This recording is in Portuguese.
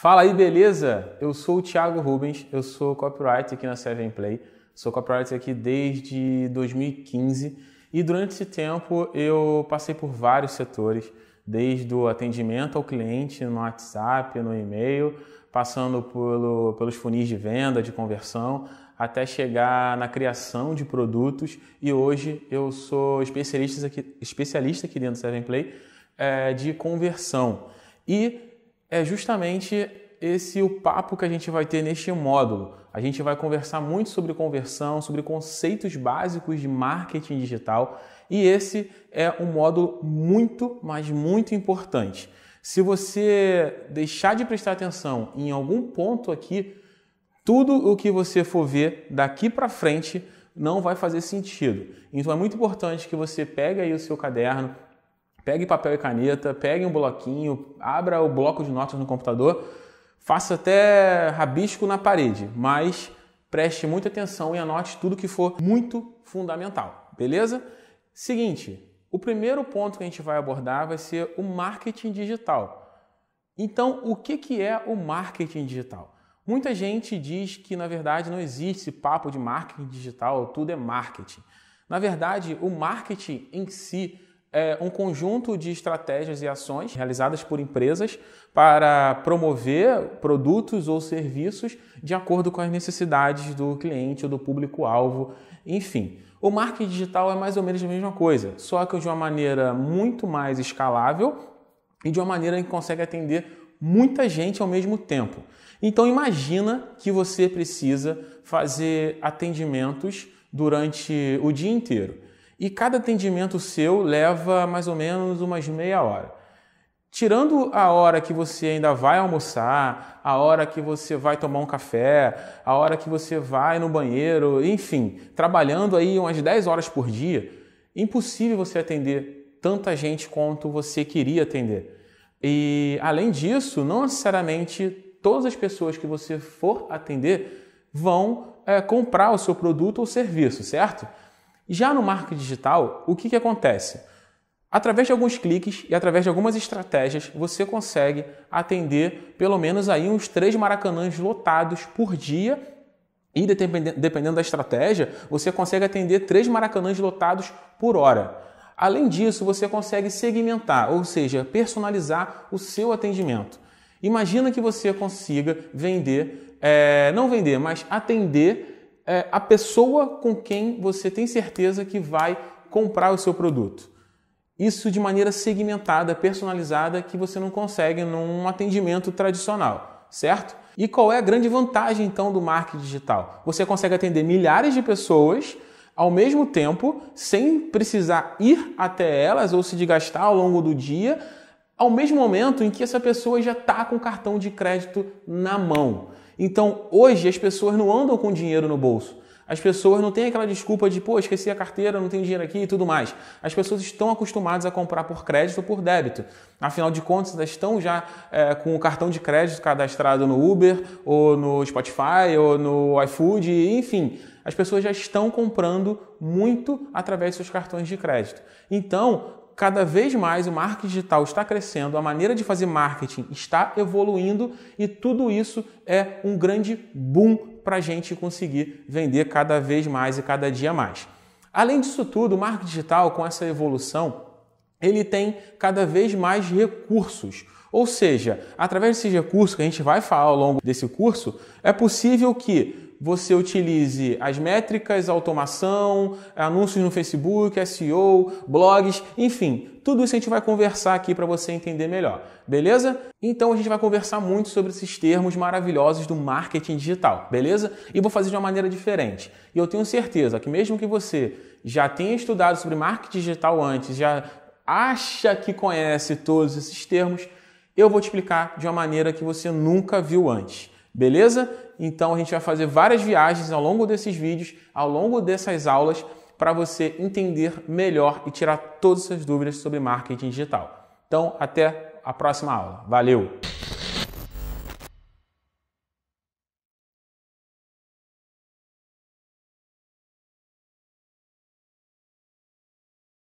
Fala aí, beleza? Eu sou o Thiago Rubens, eu sou copywriter aqui na Seven Play. Sou copywriter aqui desde 2015 e durante esse tempo eu passei por vários setores, desde o atendimento ao cliente no WhatsApp, no e-mail, passando pelo, pelos funis de venda, de conversão, até chegar na criação de produtos e hoje eu sou especialista aqui, especialista aqui dentro do Seven Play é, de conversão. E é justamente esse o papo que a gente vai ter neste módulo. A gente vai conversar muito sobre conversão, sobre conceitos básicos de marketing digital e esse é um módulo muito, mas muito importante. Se você deixar de prestar atenção em algum ponto aqui, tudo o que você for ver daqui para frente não vai fazer sentido. Então é muito importante que você pegue aí o seu caderno, Pegue papel e caneta, pegue um bloquinho, abra o bloco de notas no computador, faça até rabisco na parede, mas preste muita atenção e anote tudo que for muito fundamental, beleza? Seguinte, o primeiro ponto que a gente vai abordar vai ser o marketing digital. Então, o que, que é o marketing digital? Muita gente diz que, na verdade, não existe papo de marketing digital, tudo é marketing. Na verdade, o marketing em si é um conjunto de estratégias e ações realizadas por empresas para promover produtos ou serviços de acordo com as necessidades do cliente ou do público-alvo, enfim. O marketing digital é mais ou menos a mesma coisa, só que de uma maneira muito mais escalável e de uma maneira que consegue atender muita gente ao mesmo tempo. Então imagina que você precisa fazer atendimentos durante o dia inteiro e cada atendimento seu leva mais ou menos umas meia hora. Tirando a hora que você ainda vai almoçar, a hora que você vai tomar um café, a hora que você vai no banheiro, enfim, trabalhando aí umas 10 horas por dia, impossível você atender tanta gente quanto você queria atender. E além disso, não necessariamente todas as pessoas que você for atender vão é, comprar o seu produto ou serviço, certo? Já no marketing digital, o que, que acontece? Através de alguns cliques e através de algumas estratégias, você consegue atender pelo menos aí uns três maracanãs lotados por dia e dependendo da estratégia, você consegue atender três maracanãs lotados por hora. Além disso, você consegue segmentar, ou seja, personalizar o seu atendimento. Imagina que você consiga vender, é, não vender, mas atender é, a pessoa com quem você tem certeza que vai comprar o seu produto. Isso de maneira segmentada, personalizada, que você não consegue num atendimento tradicional, certo? E qual é a grande vantagem então do marketing digital? Você consegue atender milhares de pessoas ao mesmo tempo, sem precisar ir até elas ou se desgastar ao longo do dia, ao mesmo momento em que essa pessoa já está com o cartão de crédito na mão. Então, hoje as pessoas não andam com dinheiro no bolso. As pessoas não têm aquela desculpa de, pô, esqueci a carteira, não tenho dinheiro aqui e tudo mais. As pessoas estão acostumadas a comprar por crédito ou por débito. Afinal de contas, elas estão já é, com o cartão de crédito cadastrado no Uber, ou no Spotify, ou no iFood, enfim. As pessoas já estão comprando muito através de seus cartões de crédito. Então, cada vez mais o marketing digital está crescendo, a maneira de fazer marketing está evoluindo e tudo isso é um grande boom para a gente conseguir vender cada vez mais e cada dia mais. Além disso tudo, o marketing digital, com essa evolução, ele tem cada vez mais recursos. Ou seja, através desses recursos que a gente vai falar ao longo desse curso, é possível que você utilize as métricas, automação, anúncios no Facebook, SEO, blogs, enfim, tudo isso a gente vai conversar aqui para você entender melhor, beleza? Então a gente vai conversar muito sobre esses termos maravilhosos do marketing digital, beleza? E vou fazer de uma maneira diferente. E eu tenho certeza que mesmo que você já tenha estudado sobre marketing digital antes, já acha que conhece todos esses termos, eu vou te explicar de uma maneira que você nunca viu antes. Beleza? Então a gente vai fazer várias viagens ao longo desses vídeos, ao longo dessas aulas, para você entender melhor e tirar todas as dúvidas sobre marketing digital. Então, até a próxima aula. Valeu!